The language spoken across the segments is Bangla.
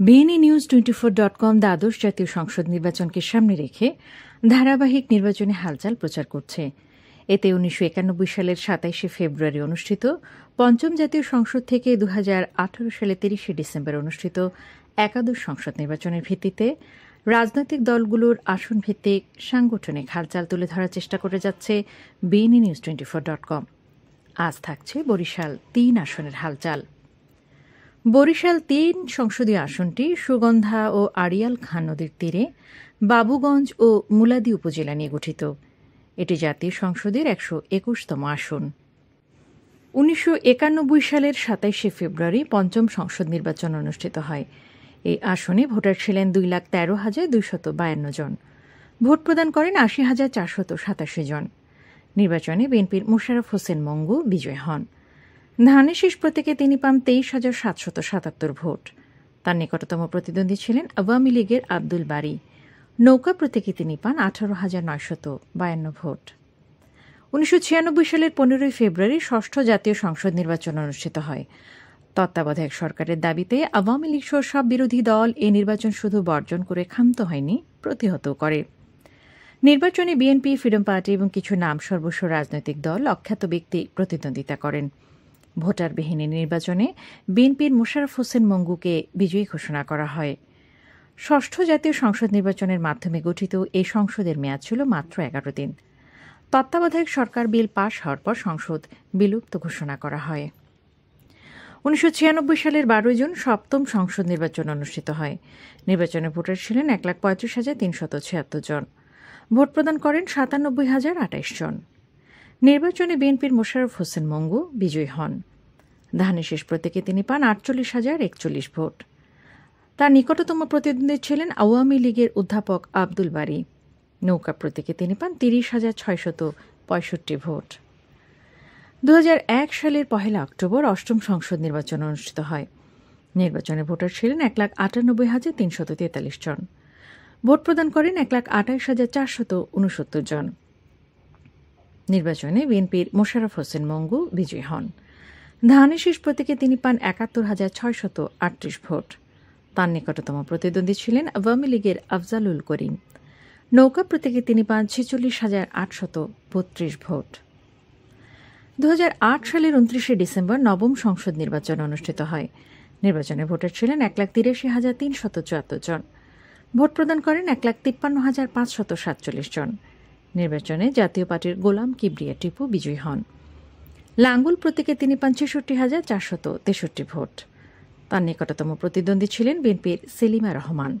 BNA news twenty four dot com দ্বাদশ জাতীয় সংসদ নির্বাচনকে সামনে রেখে ধারাবাহিক নির্বাচনে হালচাল প্রচার করছে। এতে উনিশশো একানব্বই সালের সাতাইশে ফেব্রুয়ারি অনুষ্ঠিত, পঞ্চম জাতীয় সংসদ থেকে দু সালে তিরিশে ডিসেম্বর অনুষ্ঠিত একাদশ সংসদ নির্বাচনের ভিত্তিতে রাজনৈতিক দলগুলোর আসন ভিত্তিক সাংগঠনিক হালচাল তুলে ধরার চেষ্টা করে যাচ্ছে BNA news twenty four dot com আজ থাকছে বরিশাল তিন আসনের হালচাল। বরিশাল তিন সংসদীয় আসনটি সুগন্ধা ও আড়িয়াল খান নদীর তীরে, বাবুগঞ্জ ও মুলাদি উপজেলা নিয়ে গঠিত। এটি জাতীয় সংসদের একশো একুশতম আসন। উনিশশো একানব্বই সালের সাতাইশে ফেব্রুয়ারি পঞ্চম সংসদ নির্বাচন অনুষ্ঠিত হয়। এই আসনে ভোটার ছিলেন দুই লাখ তেরো হাজার দুইশত বায়ান্ন জন। ভোট প্রদান করেন আশি হাজার চারশত সাতাশি জন। নির্বাচনে বিএনপির মোশারফ হোসেন মঙ্গু বিজয় হন। ধানের শীষ প্রতীকে তিনি পান তেইশ হাজার সাতশত সাতাত্তর ভোট। তার নিকটতম প্রতিদ্বন্দ্বী ছিলেন আওয়ামী লীগের আব্দুল বারি। নৌকা প্রতীকে তিনি পান আঠারো হাজার নয়শত বায়ান্ন ভোট। উনিশশো ছিয়ানব্বই সালের পনেরোই ফেব্রুয়ারি ষষ্ঠ জাতীয় সংসদ নির্বাচন অনুষ্ঠিত হয়। তত্ত্বাবধায়ক সরকারের দাবিতে আওয়ামী লীগ সহ সব বিরোধী দল এই নির্বাচন শুধু বর্জন করে ক্ষান্ত হয়নি প্রতিহত করে। নির্বাচনে বিএনপি, ফ্রিডম পার্টি এবং কিছু নাম সর্বস্ব রাজনৈতিক দল অখ্যাত ব্যক্তি প্রতিদ্বন্দ্বিতা করেন। ভোটারবিহীন নির্বাচনে বিএনপির মোশারফ হোসেন মঙ্গুকে বিজয়ী ঘোষণা করা হয়। ষষ্ঠ জাতীয় সংসদ নির্বাচনের মাধ্যমে গঠিত এই সংসদের মেয়াদ ছিল মাত্র এগারো দিন। তত্ত্বাবধায়ক সরকার বিল পাশ হওয়ার পর সংসদ বিলুপ্ত ঘোষণা করা হয়। উনিশশো ছিয়ানব্বই সালের বারোই জুন সপ্তম সংসদ নির্বাচন অনুষ্ঠিত হয়। নির্বাচনে ভোটার ছিলেন এক লাখ পঁয়ত্রিশ হাজার তিনশত ছিয়াত্তর জন। ভোট প্রদান করেন সাতানব্বই হাজার আটাইশ জন। নির্বাচনে বিএনপির মোশাররফ হোসেন মঙ্গু বিজয়ী হন। ধানের শেষ প্রতীকে তিনি পান আটচল্লিশ হাজার একচল্লিশ ভোট। তার নিকটতম প্রতিদ্বন্দ্বী ছিলেন আওয়ামী লীগের অধ্যাপক আব্দুল বারি। নৌকা প্রতীকে তিনি পান তিরিশ হাজার ছয়শত পঁয়ষট্টি ভোট। দু হাজার এক সালের পহেলা অক্টোবর অষ্টম সংসদ নির্বাচন অনুষ্ঠিত হয়। নির্বাচনে ভোটার ছিলেন এক লাখ আটানব্বই হাজার তিনশত তেতাল্লিশ জন। ভোট প্রদান করেন এক লাখ আটাইশ হাজার চারশত উনসত্তর জন। নির্বাচনে বিএনপির মোশাররফ হোসেন মঙ্গু বিজয়ী হন। ধানের শীষ প্রতীকে তিনি পান একাত্তর হাজার ছয়শত আটত্রিশ ভোট। তার নিকটতম প্রতিদ্বন্দ্বী ছিলেন আওয়ামী লীগের আফজালুল করিম। নৌকা প্রতীকে তিনি পান ছেচল্লিশ হাজার আটশত বত্রিশ ভোট। দুহাজার আট সালের উনত্রিশে ডিসেম্বর নবম সংসদ নির্বাচন অনুষ্ঠিত হয়। নির্বাচনে ভোটার ছিলেন এক লাখ তিরাশি হাজার তিনশত চুয়াত্তর জন। ভোট প্রদান করেন এক লাখ তিপ্পান্ন হাজার পাঁচশত সাতচল্লিশ জন। নির্বাচনে জাতীয় পার্টির গোলাম কিবরিয়া টিপু বিজয়ী হন। লাঙ্গুল প্রতীকে তিনি পান ছেষট্টি হাজার চারশত তেষট্টি ভোট। তার নিকটতম প্রতিদ্বন্দ্বী ছিলেন বিএনপির সেলিমা রহমান।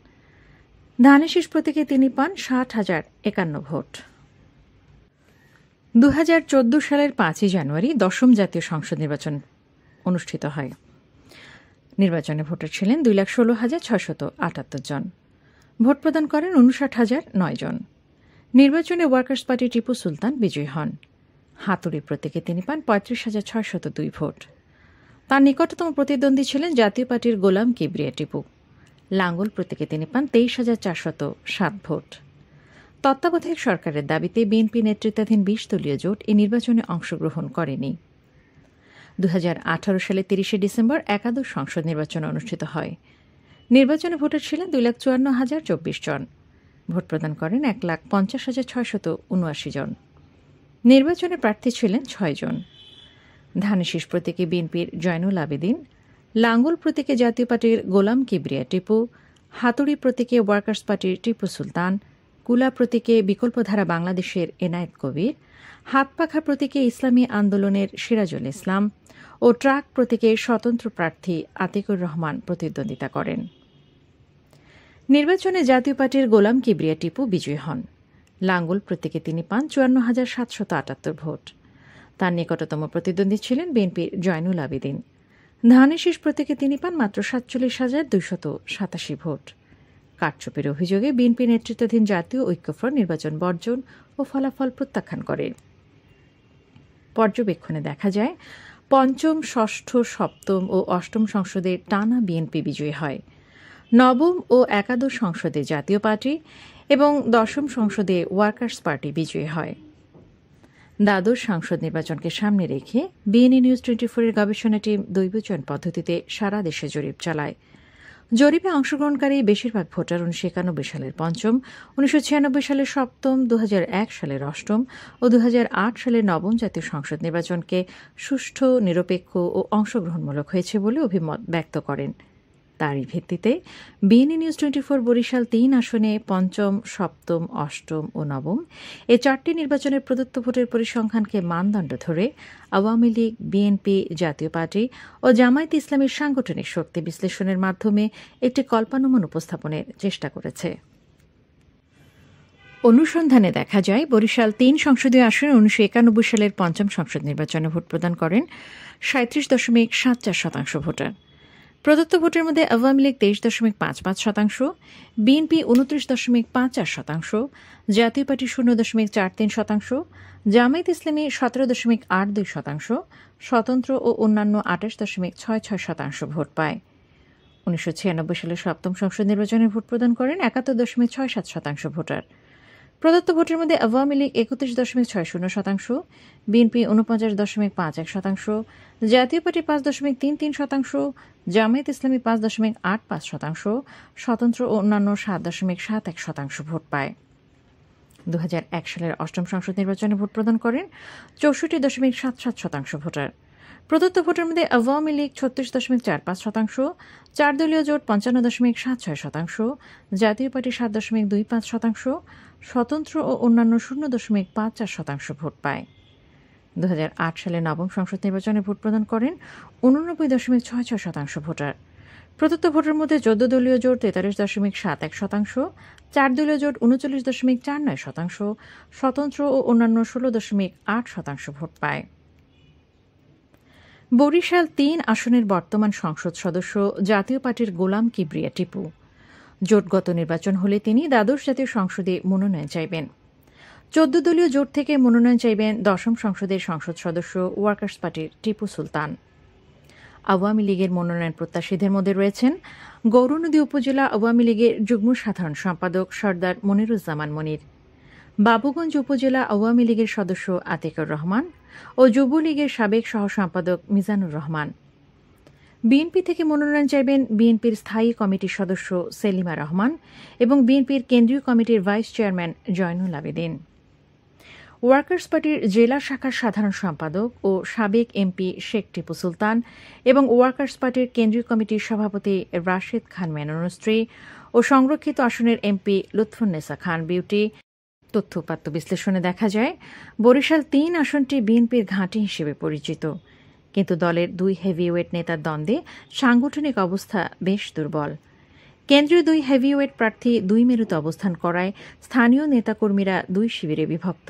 ধানেশিস প্রতীকে তিনি পান ষাট হাজার একান্ন ভোট। দু হাজার চোদ্দ সালের পাঁচই জানুয়ারি দশম জাতীয় সংসদ নির্বাচন অনুষ্ঠিত হয়। নির্বাচনে ভোটার ছিলেন দুই লাখ ষোলো হাজার ছয়শত আটাত্তর জন। ভোট প্রদান করেন উনষাট হাজার নয় জন। নির্বাচনে ওয়ার্কার্স পার্টি টিপু সুলতান বিজয়ী হন। হাতুড়ি প্রতীকে তিনি পান পঁয়ত্রিশ হাজার ছয়শত দুই ভোট। তার নিকটতম প্রতিদ্বন্দ্বী ছিলেন জাতীয় পার্টির গোলাম কিবরিয়া টিপু। লাঙ্গল প্রতীকে তিনি পান তেইশ হাজার চারশত সাত ভোট। তত্ত্বাবধায়ক সরকারের দাবিতে বিএনপি নেতৃত্বাধীন বিশ দলীয় জোট এই নির্বাচনে অংশগ্রহণ করেনি। দু হাজার আঠারো সালে তিরিশে ডিসেম্বর একাদশ সংসদ নির্বাচন অনুষ্ঠিত হয়। নির্বাচনে ভোটার ছিলেন দুই লাখ চুয়ান্ন হাজার চব্বিশ জন। ভোট প্রদান করেন এক লাখ পঞ্চাশ হাজার ছয়শত উনআশি জন। নির্বাচনে প্রার্থী ছিলেন ছয়জন ধানেশিস প্রতীকে বিএনপির জয়নুল আবেদিন, লাঙ্গল প্রতীকে জাতীয় পার্টির গোলাম কিবরিয়া টিপু, হাতুড়ি প্রতীকে ওয়ার্কার্স পার্টির টিপু সুলতান, কুলা প্রতীকে বিকল্পধারা বাংলাদেশের এনায়েত কবির, হাতপাখা প্রতীকে ইসলামী আন্দোলনের সিরাজুল ইসলাম ও ট্রাক প্রতীকে স্বতন্ত্র প্রার্থী আতিকুর রহমান প্রতিদ্বন্দ্বিতা করেন। নির্বাচনে জাতীয় পার্টির গোলাম কিবরিয়া টিপু বিজয়ী হন। লাঙ্গুল প্রতীকে তিনি পান চুয়ান্ন হাজার সাতশত আটাত্তর ভোট। তার নিকটতম প্রতিদ্বন্দ্বী ছিলেন বিএনপির জয়নুল আবেদিন। ধানেশিস প্রতীকে তিনি পান মাত্র সাতচল্লিশ হাজার দুইশত সাতাশি ভোট। কারচুপির অভিযোগে বিএনপি নেতৃত্বাধীন জাতীয় ঐক্যফ্রন্ট নির্বাচন বর্জন ও ফলাফল প্রত্যাখ্যান করে। পর্যবেক্ষণে দেখা যায়, পঞ্চম, ষষ্ঠ, সপ্তম ও অষ্টম সংসদে টানা বিএনপি বিজয়ী হয়। নবম ও একাদশ সংসদে জাতীয় পার্টি এবং দশম সংসদে ওয়ার্কার্স পার্টি বিজয়ী হয়। দ্বাদশ সংসদ নির্বাচনকে সামনে রেখে বিএনএ নিউজ টোয়েন্টি ফোরের গবেষণা টিম দৈবচয়ন পদ্ধতিতে সারা দেশে জরিপ চালায়। জরিপে অংশগ্রহণকারী বেশিরভাগ ভোটার উনিশশো একানব্বই সালের পঞ্চম, উনিশশো ছিয়ানব্বই সালের সপ্তম দু হাজার এক সালের অষ্টম ও দু সালের নবম জাতীয় সংসদ নির্বাচনকে সুষ্ঠু, নিরপেক্ষ ও অংশগ্রহণমূলক হয়েছে বলে অভিমত ব্যক্ত করেন। তারই ভিত্তিতে BNA news twenty four Barishal তিন আসনে পঞ্চম, সপ্তম, অষ্টম ও নবম এ চারটি নির্বাচনের প্রদত্ত ভোটের পরিসংখ্যানকে মানদণ্ড ধরে আওয়ামী লীগ, বিএনপি, জাতীয় পার্টি ও জামায়াত ইসলামের সাংগঠনিক শক্তি বিশ্লেষণের মাধ্যমে একটি কল্পানুমান উপস্থাপনের চেষ্টা করেছে। অনুসন্ধানে দেখা যায়, বরিশাল তিন সংসদীয় আসনে উনিশশো একানব্বই সালের পঞ্চম সংসদ নির্বাচনে ভোট প্রদান করেন সাঁত্রিশ দশমিক সাত চার শতাংশ ভোটার। প্রদত্ত ভোটের মধ্যে আওয়ামী লীগ তেইশ দশমিক পাঁচ পাঁচ শতাংশ, বিএনপি উনত্রিশ দশমিক পাঁচ চার শতাংশ, জাতীয় পার্টি শূন্য দশমিক চার তিন শতাংশ, জামায়াত ইসলামী সতেরো দশমিক আট দুই শতাংশ, স্বতন্ত্র ও অন্যান্য আঠাশ দশমিক ছয় ছয় শতাংশ ভোট পায়। উনিশশো ছিয়ানব্বই সালে সপ্তম সংসদ নির্বাচনে ভোট প্রদান করেন একাত্তর দশমিক ছয় সাত শতাংশ ভোটার। প্রদত্ত ভোটের মধ্যে আওয়ামী লীগ একত্রিশ দশমিক ছয় শূন্য শতাংশ, বিএনপি উনপঞ্চাশ দশমিক পাঁচ এক শতাংশ, জাতীয় পার্টি পাঁচ দশমিক তিন তিন শতাংশ, জামায়াত ইসলামী পাঁচ দশমিক আট পাঁচ শতাংশ, স্বতন্ত্র ও অন্যান্য সাত দশমিক সাত এক শতাংশ ভোট পায়। দু হাজার এক সালের অষ্টম সংসদ নির্বাচনে ভোট প্রদান করেন চৌষট্টি দশমিক সাত সাত শতাংশ ভোটার। প্রদত্ত ভোটের মধ্যে আওয়ামী লীগ ছত্রিশ দশমিক চার পাঁচ শতাংশ চার দলীয় জোট পঞ্চান্ন দশমিক সাত ছয় শতাংশ, জাতীয় পার্টি সাত দশমিক দুই পাঁচ শতাংশ, স্বতন্ত্র ও অন্যান্য শূন্য দশমিক পাঁচ চার শতাংশ ভোট পায়। দু হাজার আট সালে নবম সংসদ নির্বাচনে ভোট প্রদান করেন উননব্বই দশমিক ছয় ছয় শতাংশ ভোটার। প্রদত্ত ভোটের মধ্যে চোদ্দ দলীয় জোট তেতাল্লিশ দশমিক সাত এক শতাংশ, চার দলীয় জোট উনচল্লিশ দশমিক চার নয় শতাংশ, স্বতন্ত্র ও অন্যান্য ষোলো দশমিক আট শতাংশ ভোট পায়। বরিশাল তিন আসনের বর্তমান সংসদ সদস্য জাতীয় পার্টির গোলাম কিবরিয়া টিপু। জোটগত নির্বাচন হলে তিনি দ্বাদশ জাতীয় সংসদে মনোনয়ন চাইবেন। চোদ্দ দলীয় জোট থেকে মনোনয়ন চাইবেন দশম সংসদের সংসদ সদস্য ওয়ার্কার্স পার্টির টিপু সুলতান। আওয়ামী লীগের মনোনয়ন প্রত্যাশীদের মধ্যে রয়েছেন গৌরনদী উপজেলা আওয়ামী লীগের যুগ্ম সাধারণ সম্পাদক সর্দার মনিরুজ্জামান মনির। বাবুগঞ্জ উপজেলা আওয়ামী লীগের সদস্য আতিকুর রহমান ও যুবলীগের সাবেক সহ সম্পাদক মিজানুর রহমান। বিএনপি থেকে মনোনয়ন চাইবেন বিএনপির স্থায়ী কমিটির সদস্য সেলিমা রহমান এবং বিএনপির কেন্দ্রীয় কমিটির vice chairman Zainul Abedin. Workers পার্টির জেলা শাখার সাধারণ সম্পাদক ও সাবেক এমপি শেখ টিপু সুলতান এবং ওয়ার্কার্স পার্টির কেন্দ্রীয় কমিটির সভাপতি রাশেদ খান মেননস্ত্রী ও সংরক্ষিত আসনের এমপি লুৎফুন্নেসা খান বিউটি তথ্য উপাত্ত বিশ্লেষণে দেখা যায়, বরিশাল তিন আসনটি বিএনপির ঘাঁটি হিসেবে পরিচিত। কিন্তু দলের দুই হেভিওয়েট নেতার দ্বন্দ্বে সাংগঠনিক অবস্থা বেশ দুর্বল। কেন্দ্রীয় দুই হেভিওয়েট প্রার্থী দুই মেরুতে অবস্থান করায় স্থানীয় নেতাকর্মীরা দুই শিবিরে বিভক্ত।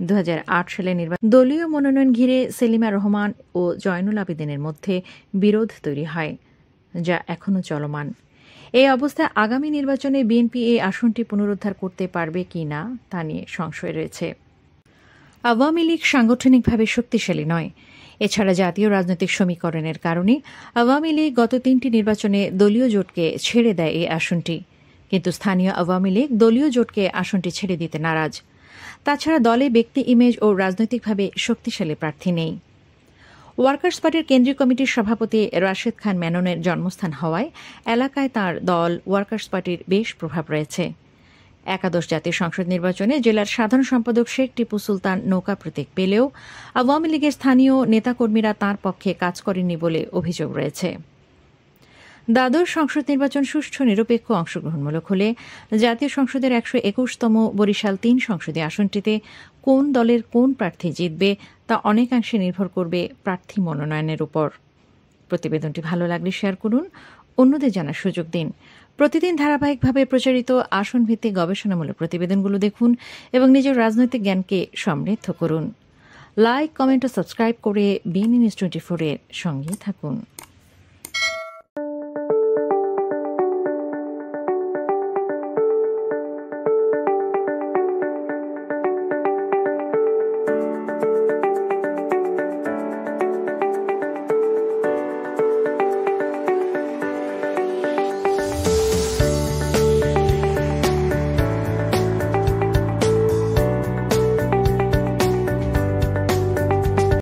দুই হাজার আট সালে নির্বাচন দলীয় মনোনয়ন ঘিরে সেলিমা রহমান ও জয়নুল আবেদিনের মধ্যে বিরোধ তৈরি হয়, যা এখনও চলমান। এই অবস্থায় আগামী নির্বাচনে বিএনপি এই আসনটি পুনরুদ্ধার করতে পারবে কি না তা নিয়ে সংশয় রয়েছে। আওয়ামী লীগ সাংগঠনিকভাবে শক্তিশালী নয়। এছাড়া জাতীয় রাজনৈতিক সমীকরণের কারণে আওয়ামী লীগ গত তিনটি নির্বাচনে দলীয় জোটকে ছেড়ে দেয় এই আসনটি। কিন্তু স্থানীয় আওয়ামী লীগ দলীয় জোটকে আসনটি ছেড়ে দিতে নারাজ। তাছাড়া দলে ব্যক্তি ইমেজ ও রাজনৈতিকভাবে শক্তিশালী প্রার্থী নেই। ওয়ার্কার্স পার্টির কেন্দ্রীয় কমিটির সভাপতি রাশেদ খান মেননের জন্মস্থান হওয়ায় এলাকায় তার দল ওয়ার্কার্স পার্টির বেশ প্রভাব রয়েছে। একাদশ জাতীয় সংসদ নির্বাচনে জেলার সাধারণ সম্পাদক শেখ টিপু সুলতান নৌকা প্রতীক পেলেও আওয়ামী লীগের স্থানীয় নেতাকর্মীরা তাঁর পক্ষে কাজ করেননি বলে অভিযোগ রয়েছে। দ্বাদশ সংসদ নির্বাচন সুষ্ঠু, নিরপেক্ষ অংশগ্রহণমূলক হলে জাতীয় সংসদের একশো একুশতম বরিশাল তিন সংসদীয় আসনটিতে কোন দলের কোন প্রার্থী জিতবে তা অনেকাংশে নির্ভর করবে প্রার্থী মনোনয়নের উপর। প্রতিবেদনটি ভালো লাগলে শেয়ার করুন, অন্যদের জানার সুযোগ দিন। প্রতিদিন ধারাবাহিকভাবে প্রচারিত আসন ভিত্তিক গবেষণামূলক প্রতিবেদনগুলো দেখুন এবং নিজের রাজনৈতিক জ্ঞানকে সমৃদ্ধ করুন। লাইক, কমেন্ট ও সাবস্ক্রাইব করে বিএনএস টোয়েন্টি ফোরের সঙ্গে থাকুন।